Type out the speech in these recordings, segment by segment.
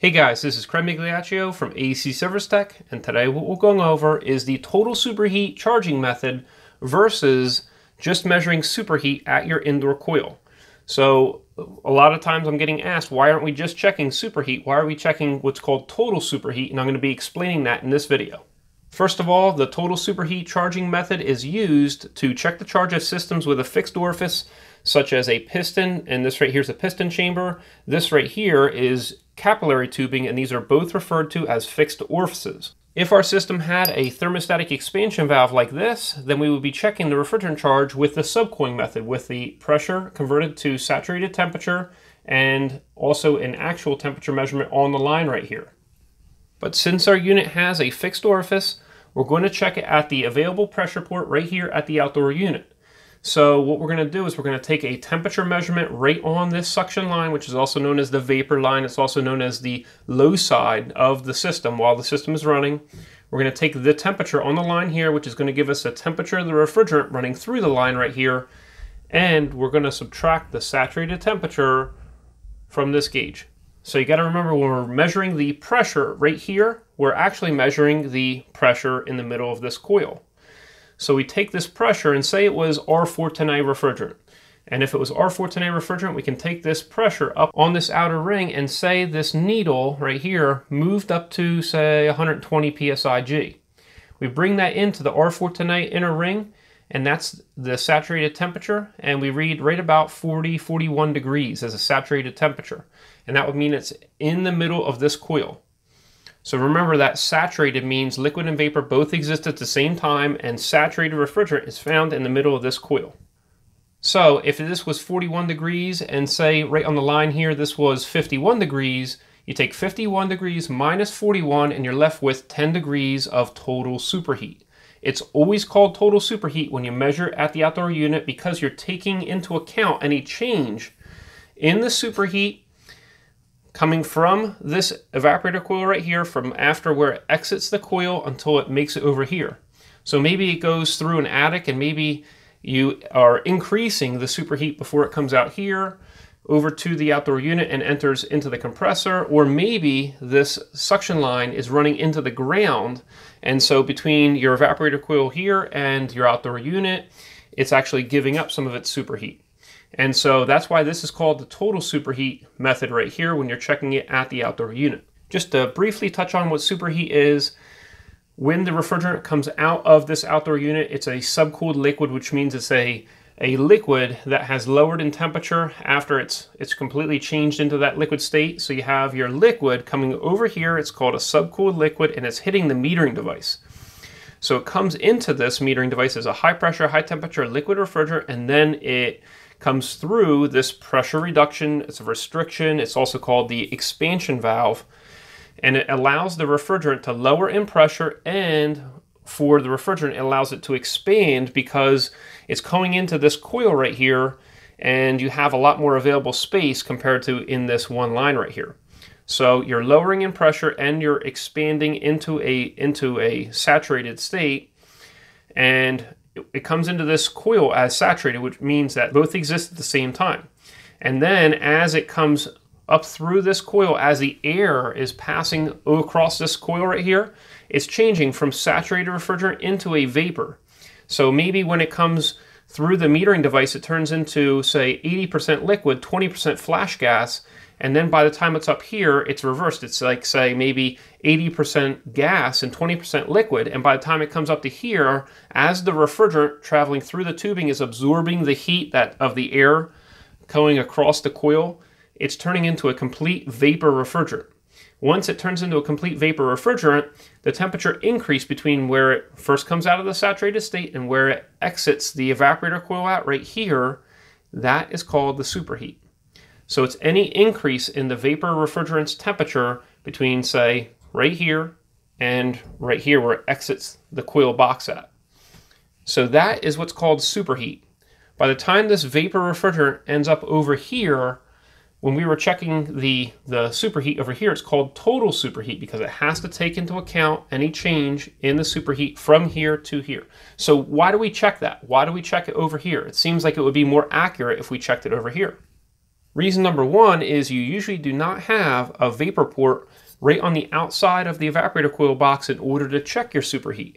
Hey guys, this is Craig Migliaccio from AC Service Tech, and today what we're going over is the total superheat charging method versus just measuring superheat at your indoor coil. So a lot of times I'm getting asked, why aren't we just checking superheat? Why are we checking what's called total superheat? And I'm going to be explaining that in this video. First of all, the total superheat charging method is used to check the charge of systems with a fixed orifice, such as a piston, and this right here is a piston chamber. This right here is capillary tubing, and these are both referred to as fixed orifices. If our system had a thermostatic expansion valve like this, then we would be checking the refrigerant charge with the subcooling method, with the pressure converted to saturated temperature and also an actual temperature measurement on the line right here. But since our unit has a fixed orifice, we're going to check it at the available pressure port right here at the outdoor unit. So what we're going to do is we're going to take a temperature measurement right on this suction line, which is also known as the vapor line. It's also known as the low side of the system while the system is running. We're going to take the temperature on the line here, which is going to give us a temperature of the refrigerant running through the line right here. And we're going to subtract the saturated temperature from this gauge. So you got to remember when we're measuring the pressure right here, we're actually measuring the pressure in the middle of this coil. So we take this pressure and say it was R410A refrigerant. And if it was R410A refrigerant, we can take this pressure up on this outer ring and say this needle right here moved up to say 120 psig. We bring that into the R410A inner ring and that's the saturated temperature and we read right about 40 41 degrees as a saturated temperature and that would mean it's in the middle of this coil so remember that saturated means liquid and vapor both exist at the same time and saturated refrigerant is found in the middle of this coil. So if this was 41 degrees and say right on the line here this was 51 degrees, you take 51 degrees minus 41 and you're left with 10 degrees of total superheat. It's always called total superheat when you measure at the outdoor unit because you're taking into account any change in the superheat coming from this evaporator coil right here from after where it exits the coil until it makes it over here. So maybe it goes through an attic and maybe you are increasing the superheat before it comes out here over to the outdoor unit and enters into the compressor, or maybe this suction line is running into the ground. And so between your evaporator coil here and your outdoor unit, it's actually giving up some of its superheat. And so that's why this is called the total superheat method right here when you're checking it at the outdoor unit. Just to briefly touch on what superheat is, when the refrigerant comes out of this outdoor unit, it's a subcooled liquid, which means it's a, a liquid that has lowered in temperature after it's, it's completely changed into that liquid state. So you have your liquid coming over here, it's called a subcooled liquid, and it's hitting the metering device. So it comes into this metering device as a high pressure, high temperature liquid refrigerant, and then it comes through this pressure reduction. It's a restriction. It's also called the expansion valve. And it allows the refrigerant to lower in pressure and for the refrigerant, it allows it to expand because it's going into this coil right here and you have a lot more available space compared to in this one line right here. So you're lowering in pressure and you're expanding into a into a saturated state and it comes into this coil as saturated, which means that both exist at the same time. And then as it comes up through this coil, as the air is passing across this coil right here, it's changing from saturated refrigerant into a vapor. So maybe when it comes through the metering device, it turns into, say, 80% liquid, 20% flash gas, and then by the time it's up here, it's reversed. It's like, say, maybe 80% gas and 20% liquid. And by the time it comes up to here, as the refrigerant traveling through the tubing is absorbing the heat that of the air going across the coil, it's turning into a complete vapor refrigerant. Once it turns into a complete vapor refrigerant, the temperature increase between where it first comes out of the saturated state and where it exits the evaporator coil out right here, that is called the superheat. So it's any increase in the vapor refrigerant's temperature between, say, right here and right here where it exits the coil box at. So that is what's called superheat. By the time this vapor refrigerant ends up over here, when we were checking the, the superheat over here, it's called total superheat because it has to take into account any change in the superheat from here to here. So why do we check that? Why do we check it over here? It seems like it would be more accurate if we checked it over here. Reason number one is you usually do not have a vapor port right on the outside of the evaporator coil box in order to check your superheat.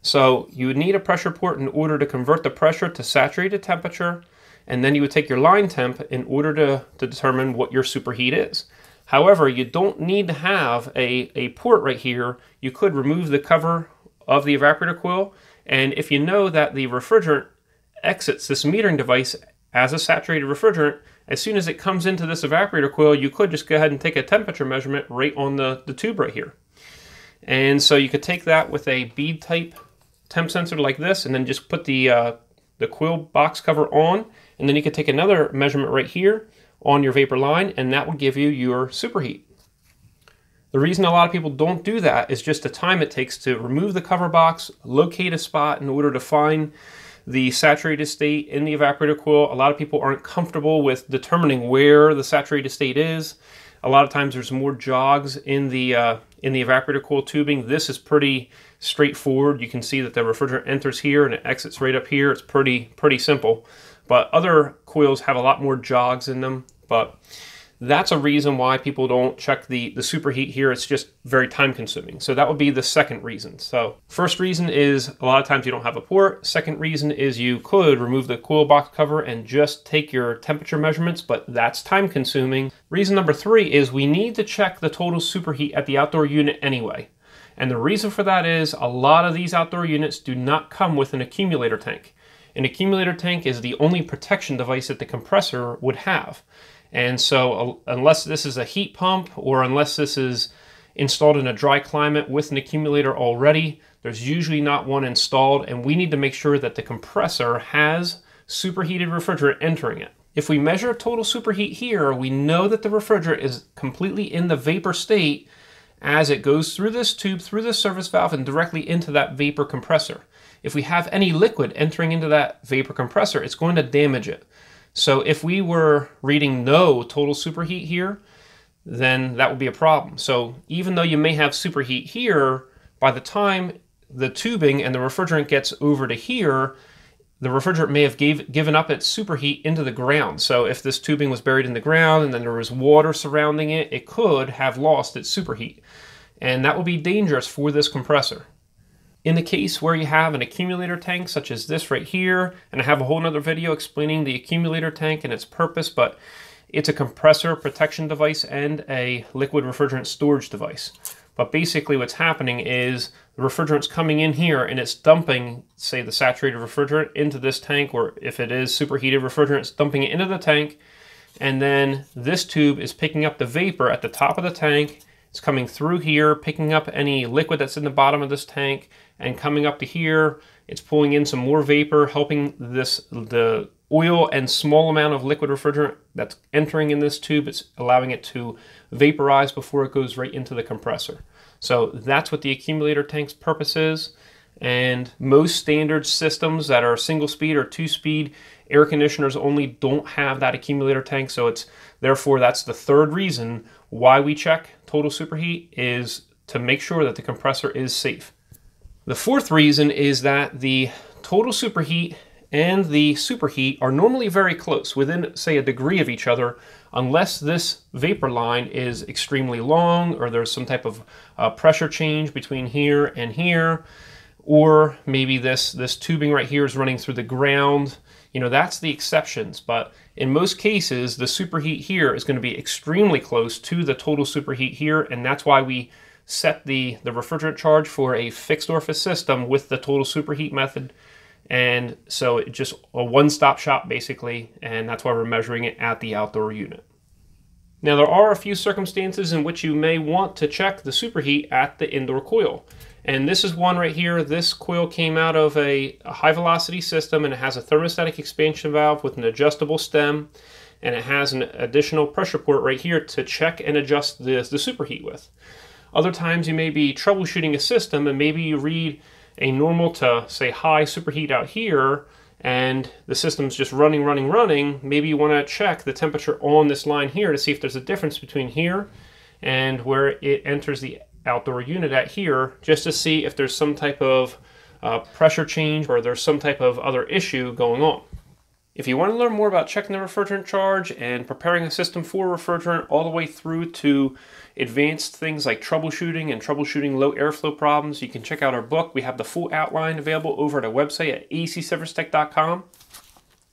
So you would need a pressure port in order to convert the pressure to saturated temperature, and then you would take your line temp in order to, to determine what your superheat is. However, you don't need to have a, a port right here. You could remove the cover of the evaporator coil, and if you know that the refrigerant exits this metering device as a saturated refrigerant, as soon as it comes into this evaporator coil, you could just go ahead and take a temperature measurement right on the, the tube right here. And so you could take that with a bead type temp sensor like this and then just put the, uh, the coil box cover on. And then you could take another measurement right here on your vapor line and that will give you your superheat. The reason a lot of people don't do that is just the time it takes to remove the cover box, locate a spot in order to find the saturated state in the evaporator coil. A lot of people aren't comfortable with determining where the saturated state is. A lot of times there's more jogs in the uh, in the evaporator coil tubing. This is pretty straightforward. You can see that the refrigerant enters here and it exits right up here. It's pretty pretty simple. But other coils have a lot more jogs in them. But that's a reason why people don't check the, the superheat here. It's just very time consuming. So that would be the second reason. So first reason is a lot of times you don't have a port. Second reason is you could remove the coil box cover and just take your temperature measurements, but that's time consuming. Reason number three is we need to check the total superheat at the outdoor unit anyway. And the reason for that is a lot of these outdoor units do not come with an accumulator tank. An accumulator tank is the only protection device that the compressor would have. And so uh, unless this is a heat pump or unless this is installed in a dry climate with an accumulator already, there's usually not one installed and we need to make sure that the compressor has superheated refrigerant entering it. If we measure total superheat here, we know that the refrigerant is completely in the vapor state as it goes through this tube, through the service valve, and directly into that vapor compressor. If we have any liquid entering into that vapor compressor, it's going to damage it. So if we were reading no total superheat here, then that would be a problem. So even though you may have superheat here, by the time the tubing and the refrigerant gets over to here, the refrigerant may have gave, given up its superheat into the ground. So if this tubing was buried in the ground and then there was water surrounding it, it could have lost its superheat. And that would be dangerous for this compressor. In the case where you have an accumulator tank such as this right here, and I have a whole other video explaining the accumulator tank and its purpose, but it's a compressor protection device and a liquid refrigerant storage device. But basically what's happening is the refrigerant's coming in here and it's dumping, say, the saturated refrigerant into this tank, or if it is superheated refrigerant, it's dumping it into the tank. And then this tube is picking up the vapor at the top of the tank. It's coming through here, picking up any liquid that's in the bottom of this tank, and coming up to here, it's pulling in some more vapor, helping this the oil and small amount of liquid refrigerant that's entering in this tube. It's allowing it to vaporize before it goes right into the compressor. So that's what the accumulator tank's purpose is. And most standard systems that are single speed or two speed air conditioners only don't have that accumulator tank. So it's therefore that's the third reason why we check total superheat is to make sure that the compressor is safe. The fourth reason is that the total superheat and the superheat are normally very close, within, say, a degree of each other, unless this vapor line is extremely long or there's some type of uh, pressure change between here and here, or maybe this, this tubing right here is running through the ground. You know, that's the exceptions, but in most cases, the superheat here is going to be extremely close to the total superheat here, and that's why we set the, the refrigerant charge for a fixed orifice system with the total superheat method. And so it just a one-stop shop basically, and that's why we're measuring it at the outdoor unit. Now there are a few circumstances in which you may want to check the superheat at the indoor coil. And this is one right here. This coil came out of a, a high velocity system and it has a thermostatic expansion valve with an adjustable stem and it has an additional pressure port right here to check and adjust the, the superheat with. Other times you may be troubleshooting a system and maybe you read a normal to say high superheat out here and the system's just running, running, running. Maybe you want to check the temperature on this line here to see if there's a difference between here and where it enters the outdoor unit at here just to see if there's some type of uh, pressure change or there's some type of other issue going on. If you want to learn more about checking the refrigerant charge and preparing a system for refrigerant all the way through to advanced things like troubleshooting and troubleshooting low airflow problems, you can check out our book. We have the full outline available over at our website at acservicetech.com.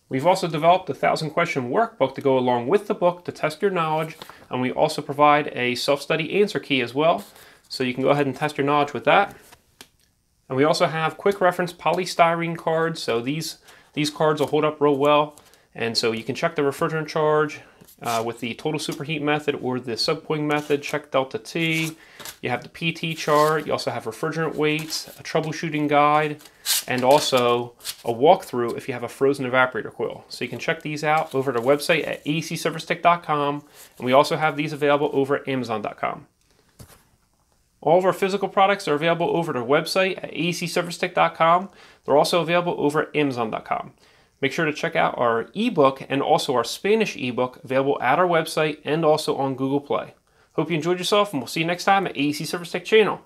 We've also developed a thousand question workbook to go along with the book to test your knowledge, and we also provide a self-study answer key as well, so you can go ahead and test your knowledge with that. And we also have quick reference polystyrene cards, so these these cards will hold up real well. And so you can check the refrigerant charge uh, with the total superheat method or the subcooling method, check delta T. You have the PT chart, you also have refrigerant weights, a troubleshooting guide, and also a walkthrough if you have a frozen evaporator coil. So you can check these out over at our website at acservicetech.com, and we also have these available over at amazon.com. All of our physical products are available over our website at acservicetech.com. They're also available over at amazon.com. Make sure to check out our ebook and also our Spanish ebook available at our website and also on Google Play. Hope you enjoyed yourself, and we'll see you next time at AC Service Tech channel.